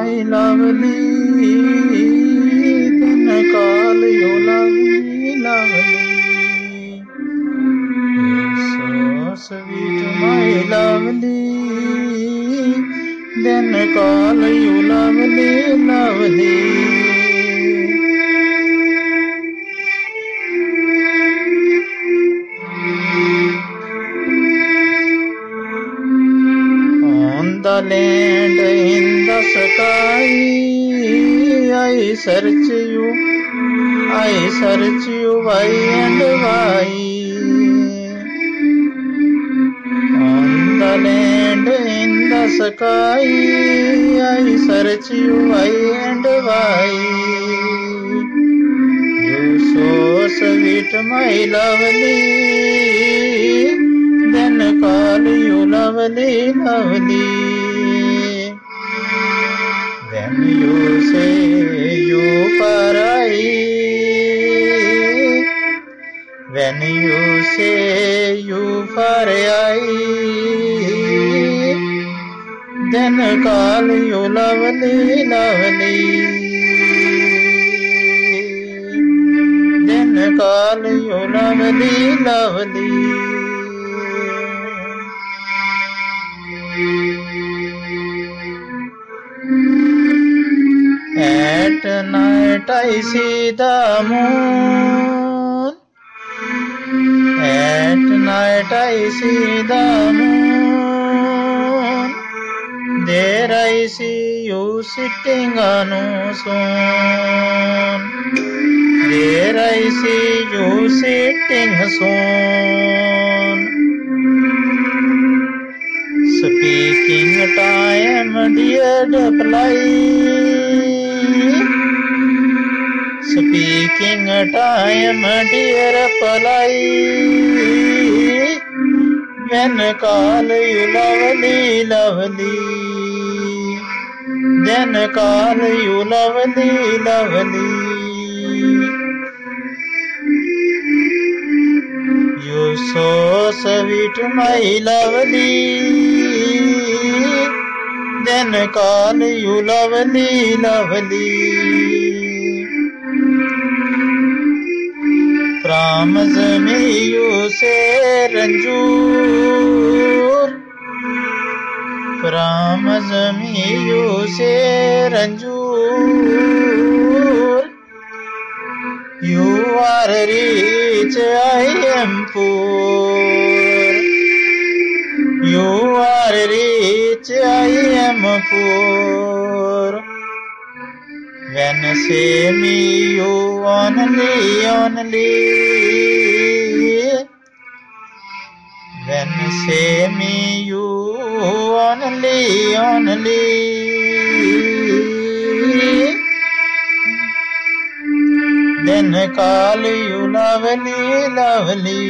I love thee, then I call you lovely, lovely. So oh, sweet, my lovely, then I call you lovely, lovely. the sky, I search you, I search you why and why. On the land, in the sky, I search you why and why. You so sweet, my lovely, then call you lovely, lovely. When you say you parai, when you say you parai, then call you lovely, lovely. Then call you lovely, lovely. At night I see the moon. At night I see the moon. There I see you sitting on a stone. There I see you sitting soon. Speaking time, dear reply. Speaking time, dear reply. When call you lovely, lovely. Then call you lovely, lovely. You so sweet, my lovely. Then call you lovely, lovely. Promise me you say Ranjor. Promise me you say Ranjor. You are rich, I am poor. You are When say me you only, only. When say me you only, only. Then call you lovely, lovely.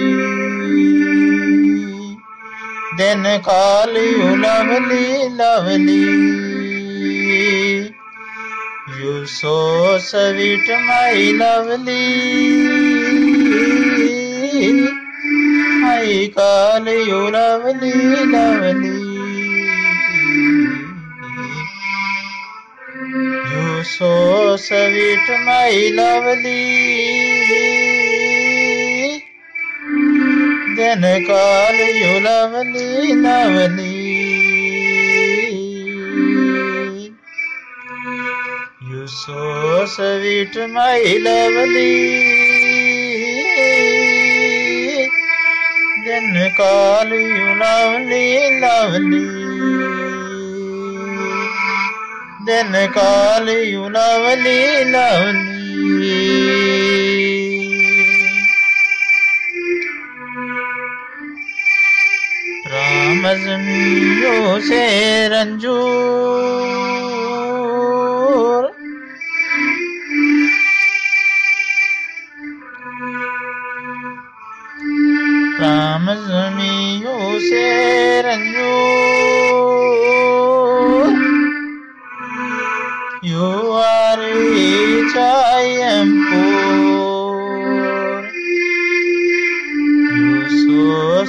Then call you lovely, lovely. You so sweet, my lovely. I call you lovely, lovely. You so sweet, my lovely. Then call you lovely, lovely. So sweet, my lovely. Then call you lovely, lovely. Then call you lovely, lovely. Promise me you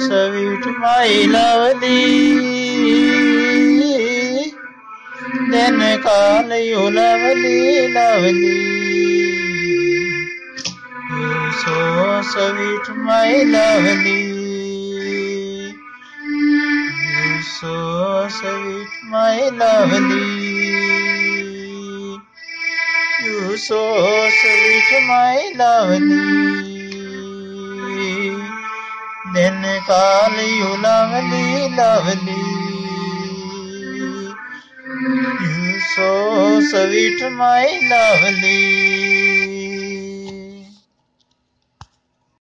sweet, my lovely. Then call you lovely, lovely. You so sweet, my lovely. You so sweet, my lovely. You so sweet, my lovely. Call you lovely, lovely. You so sweet, my lovely.